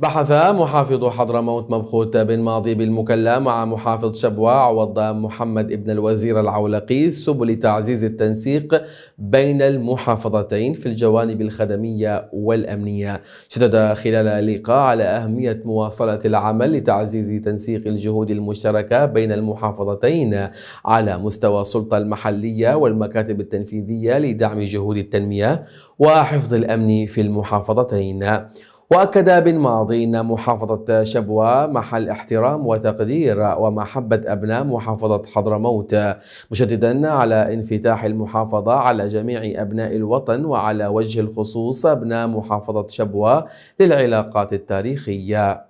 بحث محافظ حضرموت مبخوت بن ماضي بالمكلا مع محافظ شبوة عوض محمد ابن الوزير العولقي سبل تعزيز التنسيق بين المحافظتين في الجوانب الخدمية والأمنية. شدد خلال اللقاء على أهمية مواصلة العمل لتعزيز تنسيق الجهود المشتركة بين المحافظتين على مستوى السلطة المحلية والمكاتب التنفيذية لدعم جهود التنمية وحفظ الأمن في المحافظتين. وأكد بن ماضي أن محافظة شبوة محل احترام وتقدير ومحبة أبناء محافظة حضرموت مشددا على انفتاح المحافظة على جميع أبناء الوطن وعلى وجه الخصوص أبناء محافظة شبوة للعلاقات التاريخية.